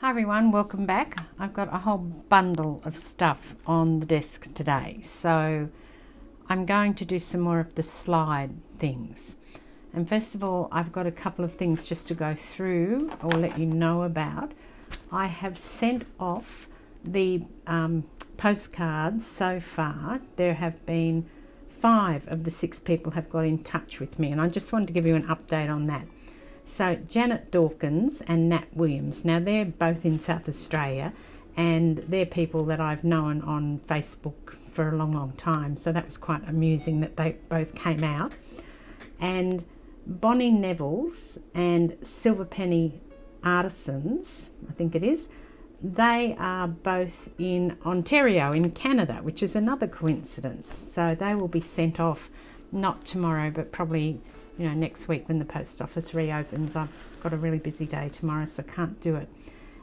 Hi everyone, welcome back. I've got a whole bundle of stuff on the desk today. So I'm going to do some more of the slide things. And first of all, I've got a couple of things just to go through or let you know about. I have sent off the um, postcards so far. There have been five of the six people have got in touch with me and I just wanted to give you an update on that. So Janet Dawkins and Nat Williams. Now they're both in South Australia, and they're people that I've known on Facebook for a long, long time. So that was quite amusing that they both came out. And Bonnie Neville's and Silver Penny Artisans, I think it is. They are both in Ontario, in Canada, which is another coincidence. So they will be sent off not tomorrow, but probably you know, next week when the post office reopens. I've got a really busy day tomorrow, so I can't do it.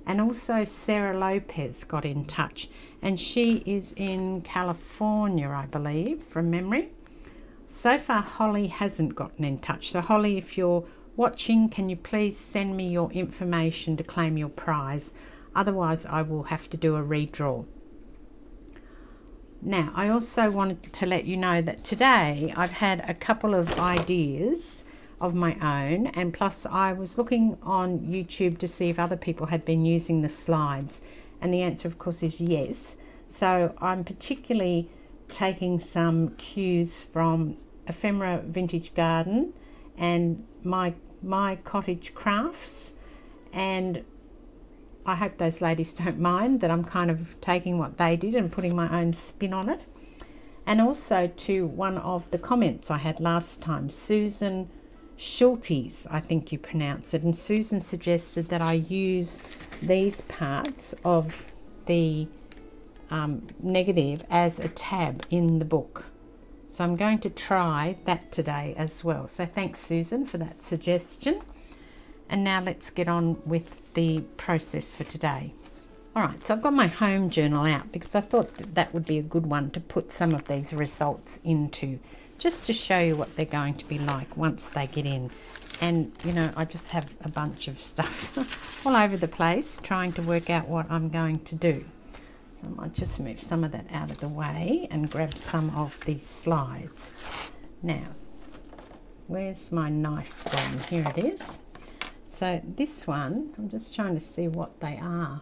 And also, Sarah Lopez got in touch, and she is in California, I believe, from memory. So far, Holly hasn't gotten in touch. So, Holly, if you're watching, can you please send me your information to claim your prize? Otherwise, I will have to do a redraw. Now, I also wanted to let you know that today I've had a couple of ideas of my own, and plus, I was looking on YouTube to see if other people had been using the slides, and the answer, of course, is yes. So, I'm particularly taking some cues from Ephemera Vintage Garden and my my cottage crafts and I hope those ladies don't mind that I'm kind of taking what they did and putting my own spin on it. And also to one of the comments I had last time, Susan Schultes, I think you pronounce it. And Susan suggested that I use these parts of the um, negative as a tab in the book. So I'm going to try that today as well. So thanks Susan for that suggestion. And now let's get on with the process for today. All right, so I've got my home journal out because I thought that, that would be a good one to put some of these results into just to show you what they're going to be like once they get in. And, you know, I just have a bunch of stuff all over the place trying to work out what I'm going to do. So I might just move some of that out of the way and grab some of these slides. Now, where's my knife gone? Here it is. So this one, I'm just trying to see what they are.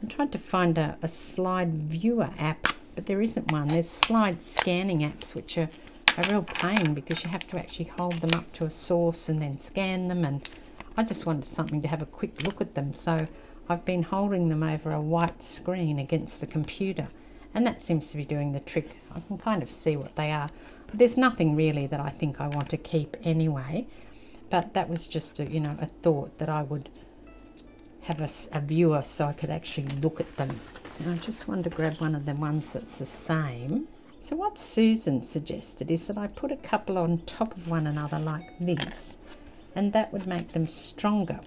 I'm trying to find a, a slide viewer app, but there isn't one. There's slide scanning apps, which are a real pain because you have to actually hold them up to a source and then scan them. And I just wanted something to have a quick look at them. So I've been holding them over a white screen against the computer. And that seems to be doing the trick. I can kind of see what they are. But there's nothing really that I think I want to keep anyway. But that was just a, you know a thought that I would have a, a viewer so I could actually look at them. And I just wanted to grab one of the ones that's the same. So what Susan suggested is that I put a couple on top of one another like this and that would make them stronger.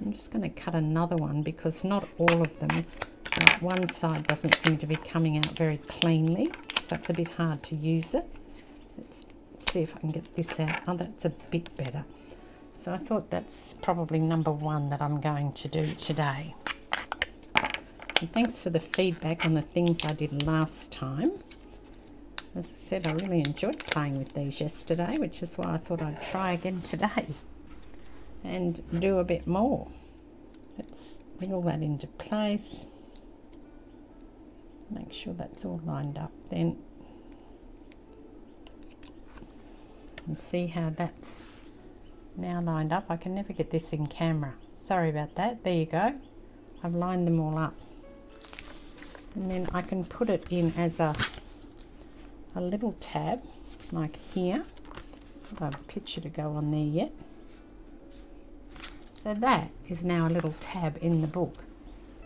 I'm just going to cut another one because not all of them, like one side doesn't seem to be coming out very cleanly so it's a bit hard to use it. Let's see if I can get this out. Oh, that's a bit better. So I thought that's probably number one that I'm going to do today. And thanks for the feedback on the things I did last time. As I said, I really enjoyed playing with these yesterday, which is why I thought I'd try again today and do a bit more. Let's wiggle that into place. Make sure that's all lined up then. And see how that's now lined up. I can never get this in camera. Sorry about that. There you go. I've lined them all up. And then I can put it in as a, a little tab, like here. I have a picture to go on there yet. So that is now a little tab in the book.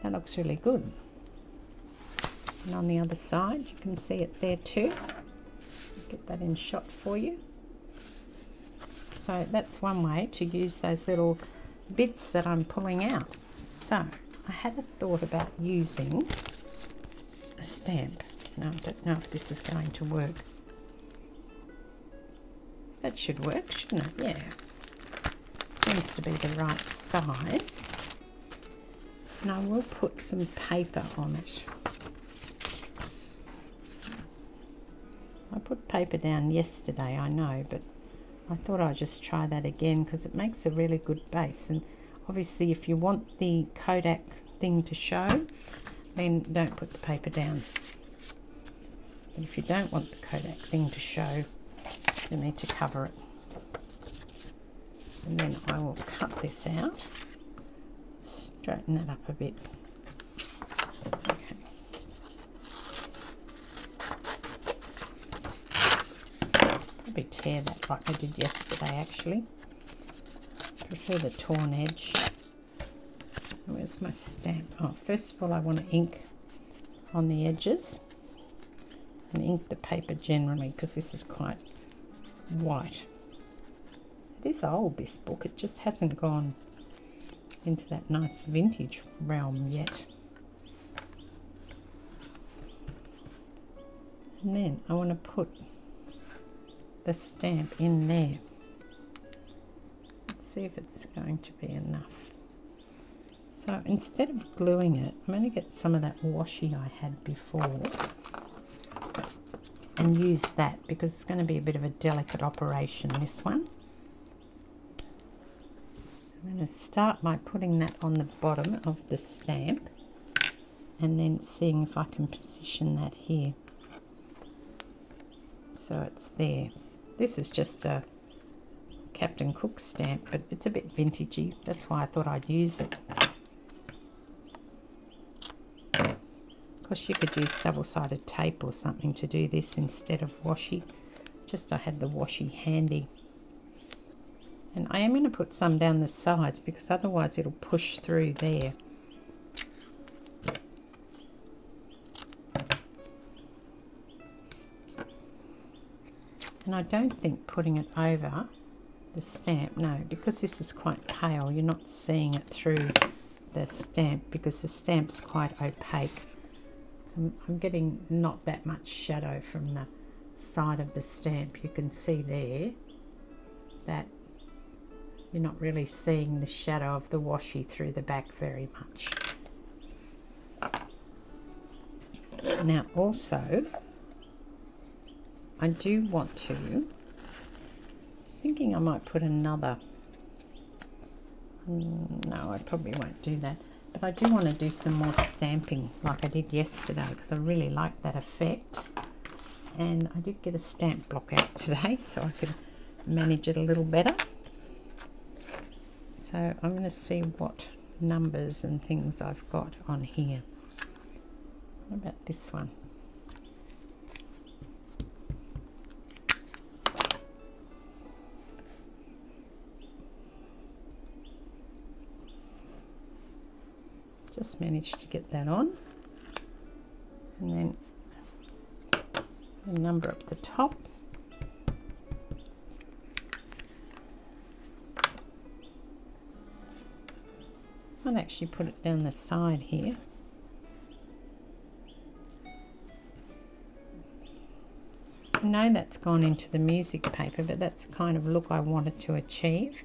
That looks really good. And on the other side, you can see it there too. Get that in shot for you. So that's one way to use those little bits that I'm pulling out. So I had a thought about using a stamp. Now I don't know if this is going to work. That should work, shouldn't it? Yeah. Seems to be the right size. and I will put some paper on it. I put paper down yesterday, I know, but I thought I'd just try that again because it makes a really good base. And obviously, if you want the Kodak thing to show, then don't put the paper down. But if you don't want the Kodak thing to show, you need to cover it. And then I will cut this out, straighten that up a bit. Okay. Tear that like I did yesterday actually. Prefer the torn edge. Where's my stamp? Oh, first of all I want to ink on the edges and ink the paper generally because this is quite white. It is old, this book. It just hasn't gone into that nice vintage realm yet. And then I want to put the stamp in there. Let's see if it's going to be enough. So instead of gluing it, I'm going to get some of that washi I had before and use that because it's going to be a bit of a delicate operation this one. I'm going to start by putting that on the bottom of the stamp and then seeing if I can position that here so it's there. This is just a Captain Cook stamp but it's a bit vintagey that's why I thought I'd use it. Of course you could use double-sided tape or something to do this instead of washi. Just I had the washi handy. And I am going to put some down the sides because otherwise it'll push through there. And I don't think putting it over the stamp, no, because this is quite pale, you're not seeing it through the stamp because the stamp's quite opaque. I'm, I'm getting not that much shadow from the side of the stamp. You can see there that you're not really seeing the shadow of the washi through the back very much. Now also, I do want to, I was thinking I might put another, no I probably won't do that. But I do want to do some more stamping like I did yesterday because I really like that effect. And I did get a stamp block out today so I could manage it a little better. So I'm going to see what numbers and things I've got on here. What about this one? Just managed to get that on. And then the number up the top. I'll actually put it down the side here. I know that's gone into the music paper but that's the kind of look I wanted to achieve.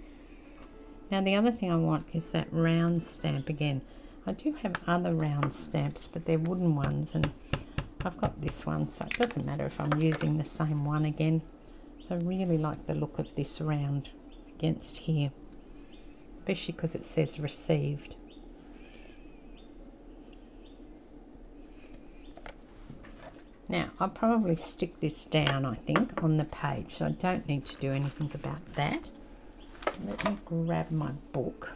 Now the other thing I want is that round stamp again I do have other round stamps, but they're wooden ones, and I've got this one, so it doesn't matter if I'm using the same one again. So I really like the look of this round against here, especially because it says received. Now, I'll probably stick this down, I think, on the page, so I don't need to do anything about that. Let me grab my book.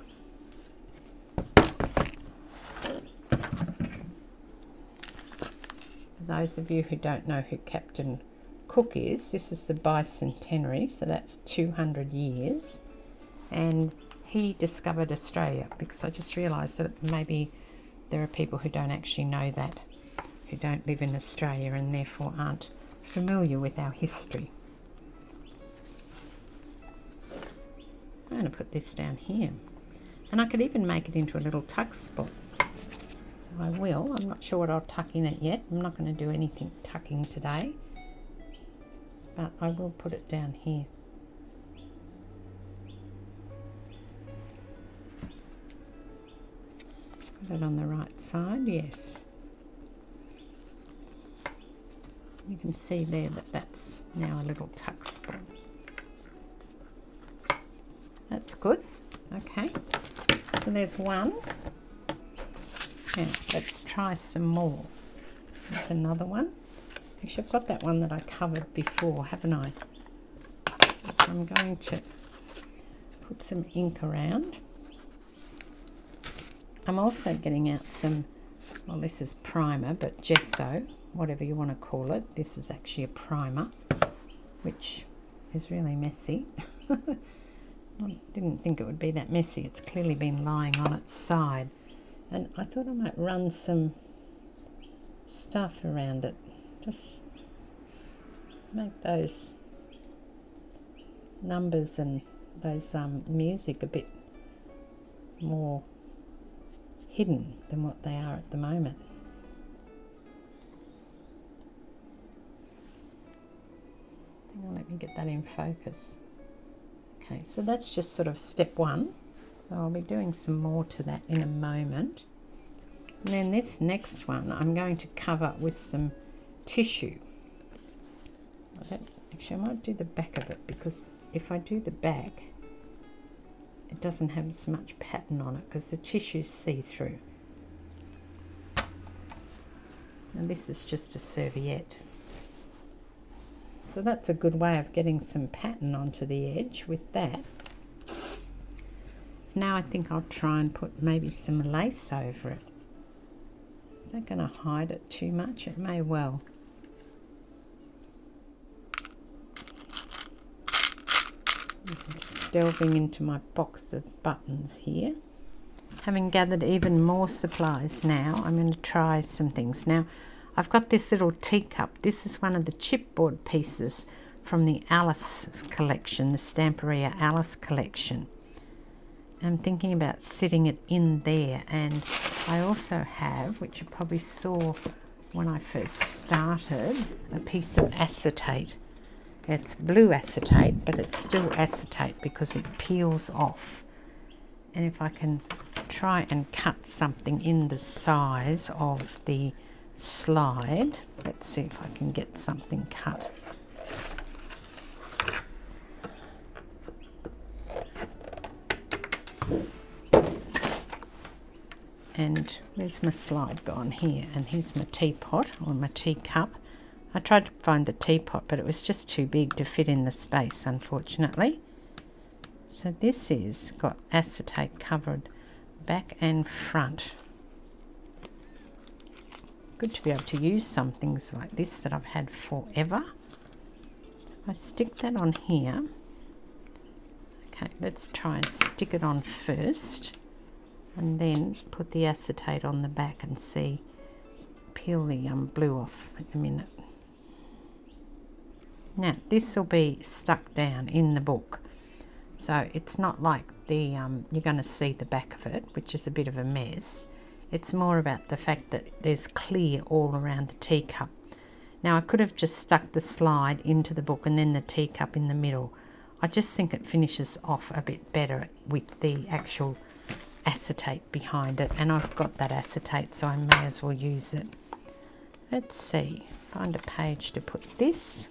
Those of you who don't know who Captain Cook is, this is the bicentenary, so that's 200 years. And he discovered Australia because I just realised that maybe there are people who don't actually know that, who don't live in Australia and therefore aren't familiar with our history. I'm going to put this down here. And I could even make it into a little tuck spot I will. I'm not sure what I'll tuck in it yet. I'm not going to do anything tucking today. But I will put it down here. Is it on the right side? Yes. You can see there that that's now a little tuck spot. That's good. Okay. So there's one. Let's try some more. There's another one. Actually, I've got that one that I covered before, haven't I? I'm going to put some ink around. I'm also getting out some, well this is primer, but gesso, whatever you want to call it. This is actually a primer, which is really messy. I didn't think it would be that messy. It's clearly been lying on its side. And I thought I might run some stuff around it. Just make those numbers and those um, music a bit more hidden than what they are at the moment. let me get that in focus. Okay, so that's just sort of step one. So I'll be doing some more to that in a moment. And then this next one I'm going to cover with some tissue. That's, actually, I might do the back of it because if I do the back, it doesn't have as much pattern on it because the tissue's see-through. And this is just a serviette. So that's a good way of getting some pattern onto the edge with that. Now I think I'll try and put maybe some lace over it. Is that going to hide it too much? It may well. Just delving into my box of buttons here. Having gathered even more supplies now, I'm going to try some things. Now, I've got this little teacup. This is one of the chipboard pieces from the Alice collection, the Stamperia Alice collection. I'm thinking about sitting it in there and I also have, which you probably saw when I first started, a piece of acetate. It's blue acetate, but it's still acetate because it peels off. And if I can try and cut something in the size of the slide. Let's see if I can get something cut. And where's my slide gone here? And here's my teapot or my teacup. I tried to find the teapot, but it was just too big to fit in the space, unfortunately. So this is got acetate covered back and front good to be able to use some things like this that I've had forever. I stick that on here. Okay, let's try and stick it on first and then put the acetate on the back and see, peel the um, blue off a minute. Now, this will be stuck down in the book. So it's not like the um, you're going to see the back of it, which is a bit of a mess. It's more about the fact that there's clear all around the teacup. Now I could have just stuck the slide into the book and then the teacup in the middle. I just think it finishes off a bit better with the actual acetate behind it and I've got that acetate so I may as well use it. Let's see, find a page to put this.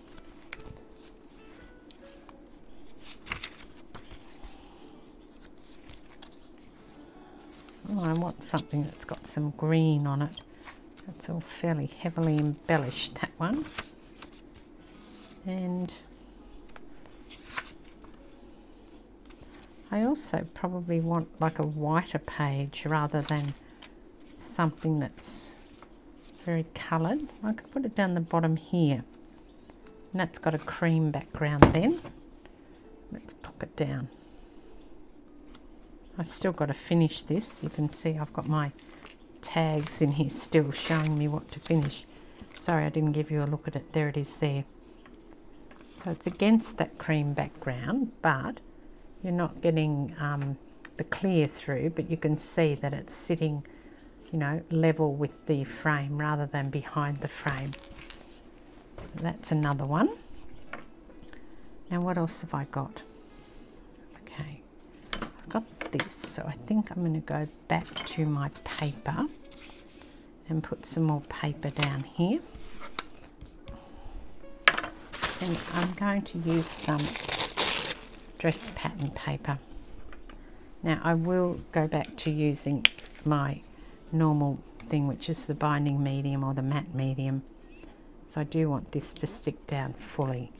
Oh, I want something that's got some green on it. That's all fairly heavily embellished, that one. And I also probably want like a whiter page rather than something that's very coloured. I could put it down the bottom here. And that's got a cream background then. Let's pop it down. I've still got to finish this. You can see I've got my tags in here still showing me what to finish. Sorry I didn't give you a look at it. There it is there. So it's against that cream background, but you're not getting um, the clear through, but you can see that it's sitting, you know, level with the frame rather than behind the frame. That's another one. Now what else have I got? Okay, I've got this. So I think I'm going to go back to my paper and put some more paper down here. And I'm going to use some dress pattern paper. Now I will go back to using my normal thing which is the binding medium or the matte medium. So I do want this to stick down fully.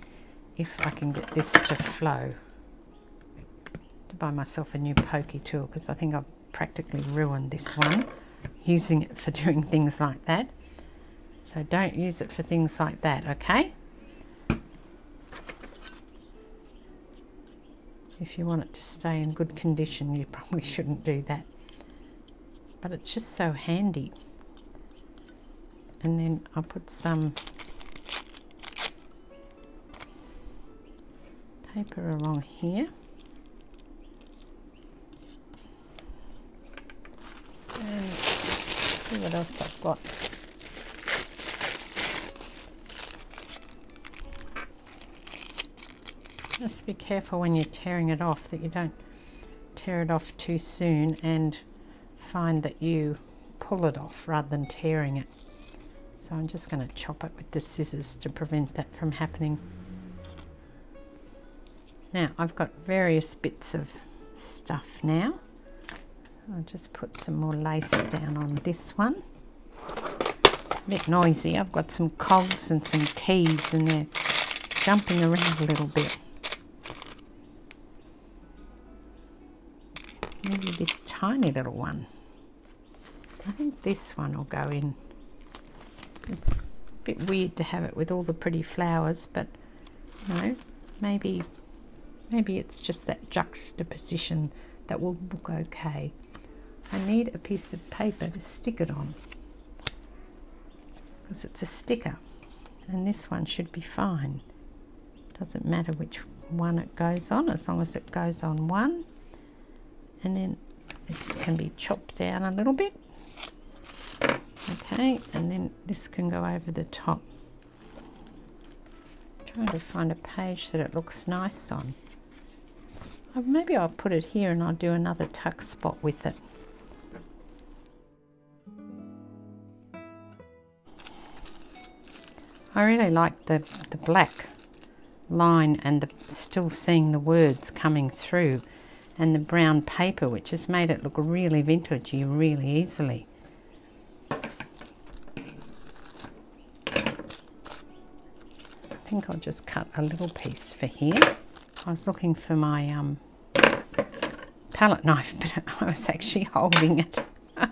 If I can get this to flow. To buy myself a new pokey tool because I think I've practically ruined this one using it for doing things like that. So don't use it for things like that, okay? If you want it to stay in good condition, you probably shouldn't do that. But it's just so handy. And then I'll put some paper along here. And see what else I've got. Just be careful when you're tearing it off that you don't tear it off too soon and find that you pull it off rather than tearing it. So I'm just going to chop it with the scissors to prevent that from happening. Now I've got various bits of stuff now. I'll just put some more lace down on this one. A bit noisy. I've got some cogs and some keys and they're jumping around a little bit. Maybe this tiny little one. I think this one will go in. It's a bit weird to have it with all the pretty flowers, but know, maybe maybe it's just that juxtaposition that will look okay. I need a piece of paper to stick it on because it's a sticker and this one should be fine doesn't matter which one it goes on as long as it goes on one and then this can be chopped down a little bit. Okay and then this can go over the top. Trying to find a page that it looks nice on. Uh, maybe I'll put it here and I'll do another tuck spot with it. I really like the, the black line and the, still seeing the words coming through and the brown paper which has made it look really vintagey really easily. I think I'll just cut a little piece for here. I was looking for my um, palette knife but I was actually holding it.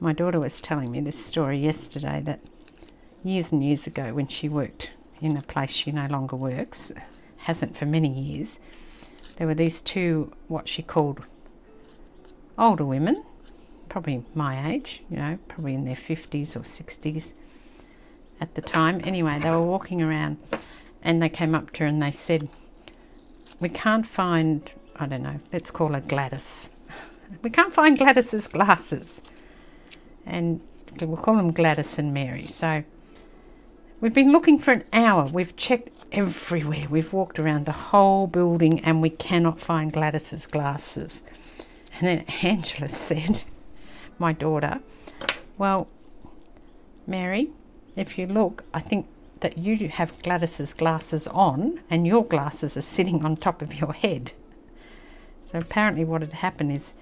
my daughter was telling me this story yesterday that years and years ago when she worked in a place she no longer works, hasn't for many years, there were these two, what she called older women, probably my age, you know, probably in their 50s or 60s at the time. Anyway, they were walking around and they came up to her and they said, We can't find, I don't know, let's call her Gladys. we can't find Gladys's glasses. And we'll call them Gladys and Mary. So We've been looking for an hour. We've checked everywhere. We've walked around the whole building and we cannot find Gladys's glasses. And then Angela said, my daughter, well, Mary, if you look, I think that you have Gladys's glasses on and your glasses are sitting on top of your head. So apparently what had happened is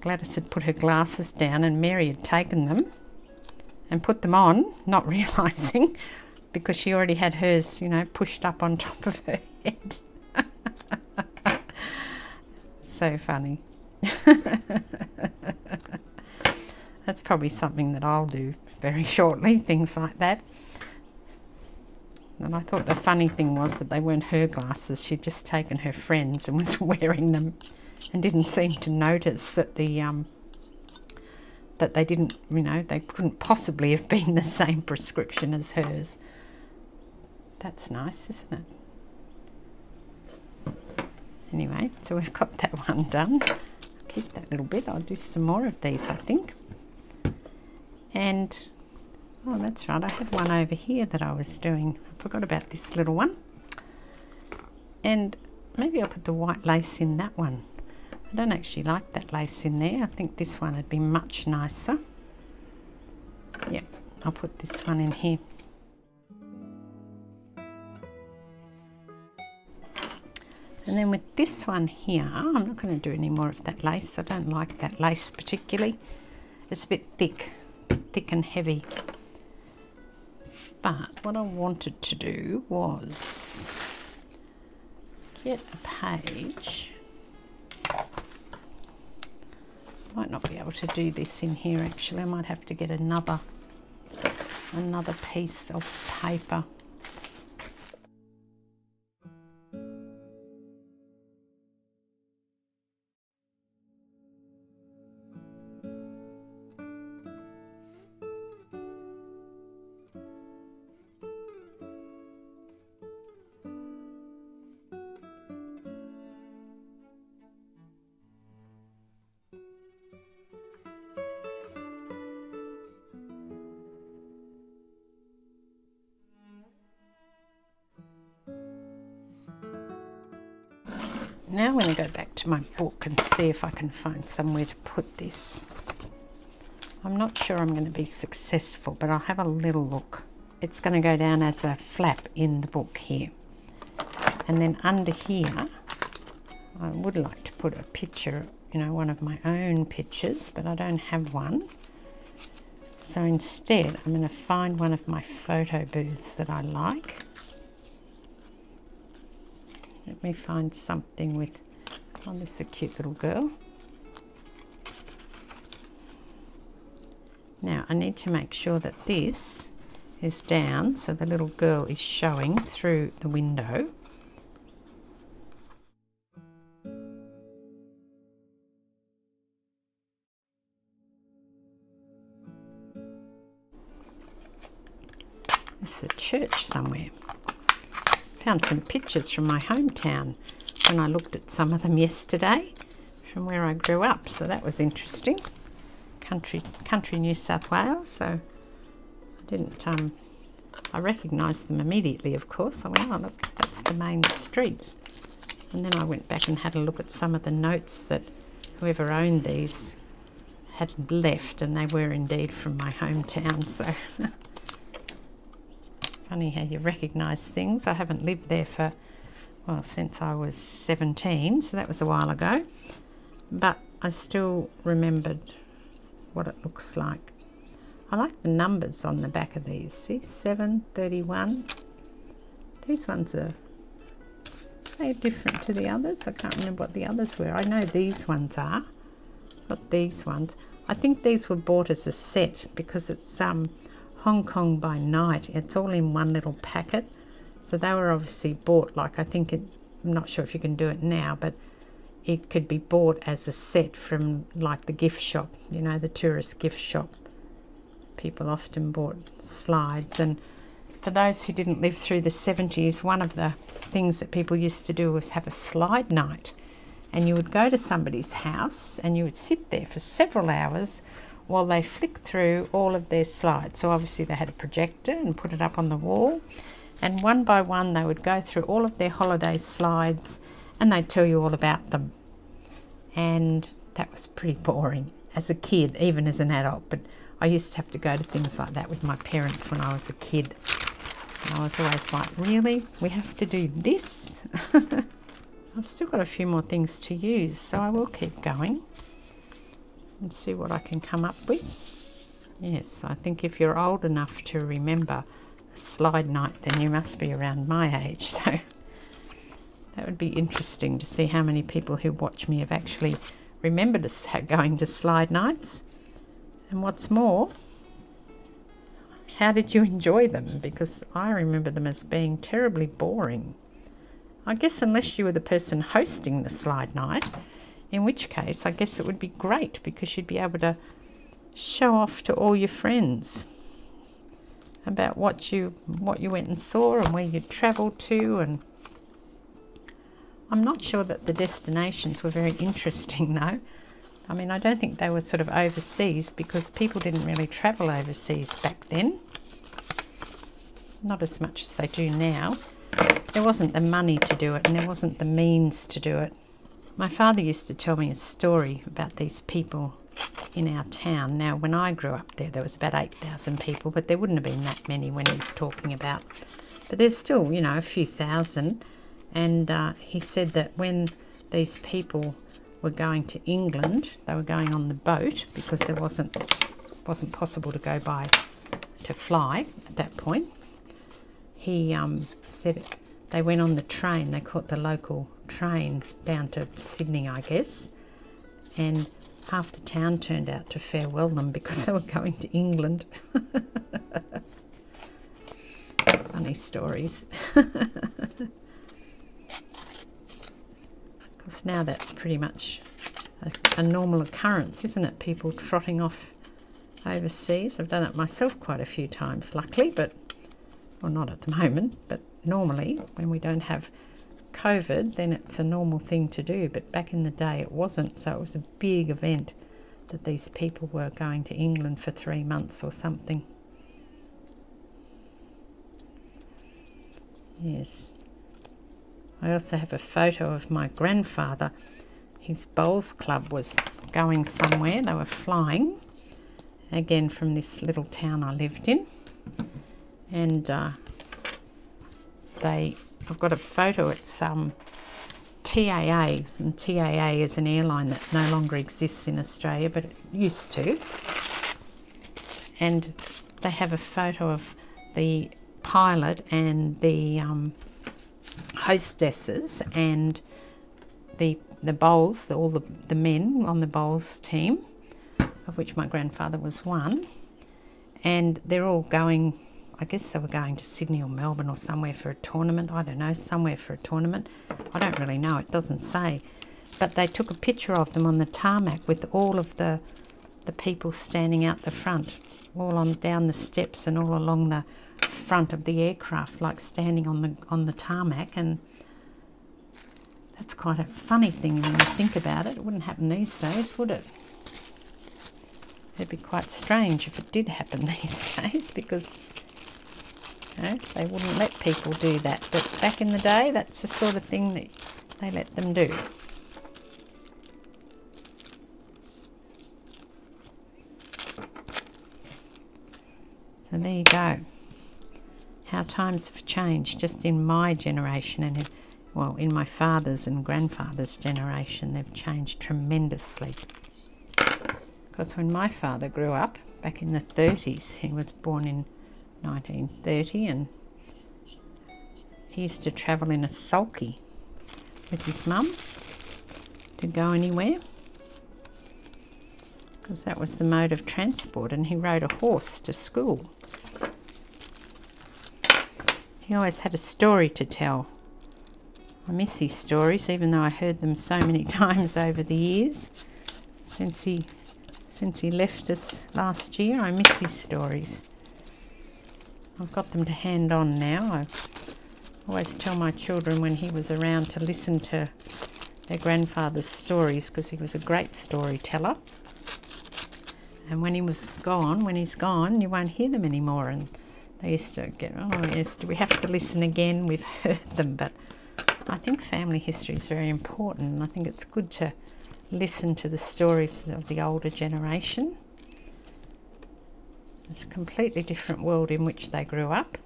Gladys had put her glasses down and Mary had taken them and put them on, not realising because she already had hers, you know, pushed up on top of her head. so funny. That's probably something that I'll do very shortly, things like that. And I thought the funny thing was that they weren't her glasses. She'd just taken her friends and was wearing them and didn't seem to notice that the um, that they didn't, you know, they couldn't possibly have been the same prescription as hers. That's nice, isn't it? Anyway, so we've got that one done. I'll keep that little bit. I'll do some more of these, I think. And, oh, that's right. I had one over here that I was doing. I forgot about this little one. And maybe I'll put the white lace in that one I don't actually like that lace in there. I think this one would be much nicer. Yep, I'll put this one in here. And then with this one here, I'm not going to do any more of that lace. I don't like that lace particularly. It's a bit thick, thick and heavy. But what I wanted to do was get a page. Might not be able to do this in here actually. I might have to get another another piece of paper. Now I'm going to go back to my book and see if I can find somewhere to put this. I'm not sure I'm going to be successful, but I'll have a little look. It's going to go down as a flap in the book here. And then under here, I would like to put a picture, you know, one of my own pictures, but I don't have one. So instead, I'm going to find one of my photo booths that I like let me find something with, oh, this is a cute little girl. Now I need to make sure that this is down so the little girl is showing through the window. It's a church somewhere. Found some pictures from my hometown when I looked at some of them yesterday from where I grew up. So that was interesting. Country, country New South Wales. So I didn't, um, I recognised them immediately, of course. I went, oh, look, that's the main street. And then I went back and had a look at some of the notes that whoever owned these had left, and they were indeed from my hometown. So Funny how you recognise things. I haven't lived there for, well, since I was 17, so that was a while ago. But I still remembered what it looks like. I like the numbers on the back of these. See, 731. These ones are they different to the others. I can't remember what the others were. I know these ones are, but these ones. I think these were bought as a set because it's um Hong Kong by night. It's all in one little packet. So they were obviously bought like I think it, I'm not sure if you can do it now, but it could be bought as a set from like the gift shop, you know, the tourist gift shop. People often bought slides and for those who didn't live through the 70s, one of the things that people used to do was have a slide night. And you would go to somebody's house and you would sit there for several hours while they flicked through all of their slides. So obviously they had a projector and put it up on the wall and one by one they would go through all of their holiday slides and they'd tell you all about them. And that was pretty boring as a kid, even as an adult. But I used to have to go to things like that with my parents when I was a kid. And I was always like, really? We have to do this? I've still got a few more things to use, so I will keep going and see what I can come up with. Yes, I think if you're old enough to remember a slide night, then you must be around my age. So that would be interesting to see how many people who watch me have actually remembered us going to slide nights. And what's more, how did you enjoy them? Because I remember them as being terribly boring. I guess unless you were the person hosting the slide night, in which case I guess it would be great because you'd be able to show off to all your friends about what you what you went and saw and where you travelled to and I'm not sure that the destinations were very interesting though. I mean I don't think they were sort of overseas because people didn't really travel overseas back then. Not as much as they do now. There wasn't the money to do it and there wasn't the means to do it My father used to tell me a story about these people in our town. Now, when I grew up there, there was about 8,000 people, but there wouldn't have been that many when he's talking about. But there's still, you know, a few thousand. And uh, he said that when these people were going to England, they were going on the boat because there wasn't wasn't possible to go by to fly at that point. He um, said they went on the train. They caught the local train down to Sydney, I guess, and half the town turned out to farewell them because they were going to England. Funny stories. Because now that's pretty much a, a, normal occurrence, isn't it? People trotting off overseas. I've done it myself quite a few times, luckily, but, well, not at the moment, but normally when we don't have COVID, then it's a normal thing to do. But back in the day, it wasn't. So it was a big event that these people were going to England for three months or something. Yes. I also have a photo of my grandfather. His bowls club was going somewhere. They were flying, again from this little town I lived in. And uh, they, I've got a photo. It's um, TAA, and TAA is an airline that no longer exists in Australia, but it used to. And they have a photo of the pilot and the um, hostesses and the the bowls, the, all the, the men on the bowls team, of which my grandfather was one, and they're all going. I guess they were going to Sydney or Melbourne or somewhere for a tournament. I don't know, somewhere for a tournament. I don't really know. It doesn't say, but they took a picture of them on the tarmac with all of the the people standing out the front, all on down the steps and all along the front of the aircraft, like standing on the on the tarmac, and that's quite a funny thing when you think about it. It wouldn't happen these days, would it? It'd be quite strange if it did happen these days because know, they wouldn't let people do that. But back in the day, that's the sort of thing that they let them do. So there you go how times have changed just in my generation and well in my father's and grandfather's generation they've changed tremendously because when my father grew up back in the 30s he was born in 1930 and he used to travel in a sulky with his mum to go anywhere because that was the mode of transport and he rode a horse to school he always had a story to tell. I miss his stories, even though I heard them so many times over the years. Since he, since he left us last year, I miss his stories. I've got them to hand on now. I always tell my children when he was around to listen to their grandfather's stories because he was a great storyteller. And when he was gone, when he's gone, you won't hear them anymore. And they used to get, oh yes, do we have to listen again? We've heard them, but I think family history is very important. I think it's good to listen to the stories of the older generation. It's a completely different world in which they grew up.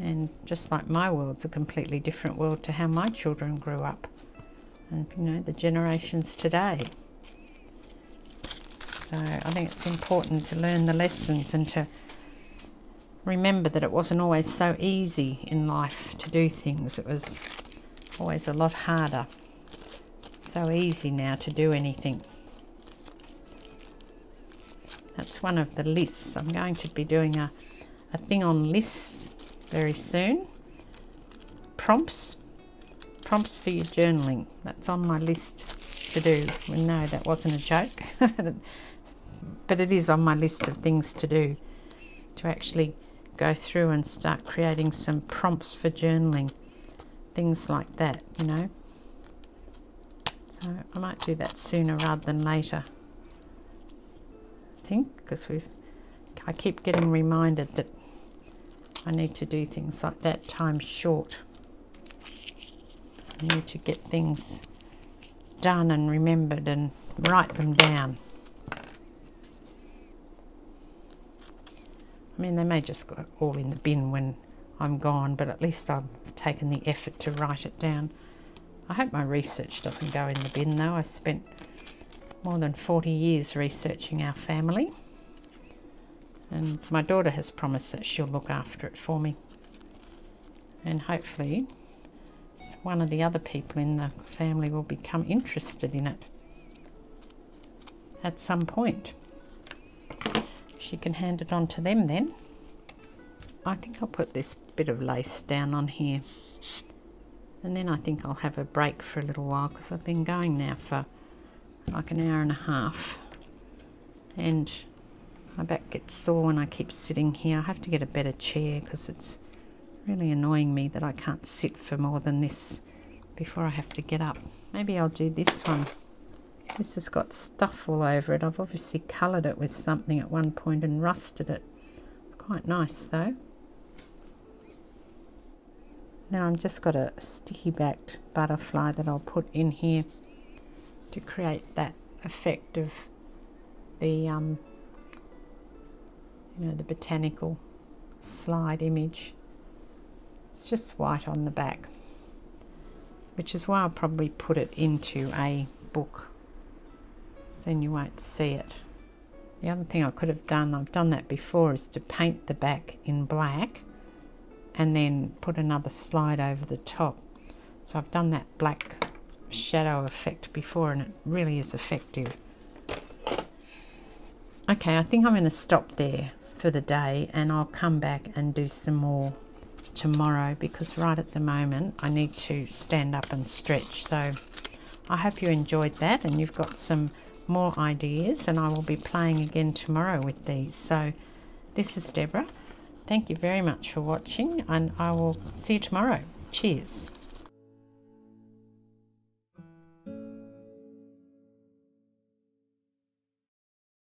And just like my world's a completely different world to how my children grew up. And, you know, the generations today. So I think it's important to learn the lessons and to remember that it wasn't always so easy in life to do things. It was always a lot harder. It's so easy now to do anything. That's one of the lists. I'm going to be doing a, a thing on lists very soon. Prompts. Prompts for your journaling. That's on my list to do. No, that wasn't a joke. but it is on my list of things to do to actually go through and start creating some prompts for journaling things like that you know so I might do that sooner rather than later think because we've I keep getting reminded that I need to do things like that time's short I need to get things done and remembered and write them down. I mean, they may just go all in the bin when I'm gone, but at least I've taken the effort to write it down. I hope my research doesn't go in the bin though. I spent more than 40 years researching our family. And my daughter has promised that she'll look after it for me. And hopefully one of the other people in the family will become interested in it at some point. She can hand it on to them then. I think I'll put this bit of lace down on here and then I think I'll have a break for a little while because I've been going now for like an hour and a half and my back gets sore when I keep sitting here. I have to get a better chair because it's really annoying me that I can't sit for more than this before I have to get up. Maybe I'll do this one. This has got stuff all over it. I've obviously coloured it with something at one point and rusted it. Quite nice though. now I've just got a sticky backed butterfly that I'll put in here to create that effect of the um, you know the botanical slide image. It's just white on the back, which is why I'll probably put it into a book, so then you won't see it. The other thing I could have done, I've done that before, is to paint the back in black and then put another slide over the top. So I've done that black shadow effect before and it really is effective. Okay, I think I'm going to stop there for the day and I'll come back and do some more tomorrow because right at the moment I need to stand up and stretch. So I hope you enjoyed that and you've got some more ideas and I will be playing again tomorrow with these. So this is Debra Thank you very much for watching and I will see you tomorrow. Cheers.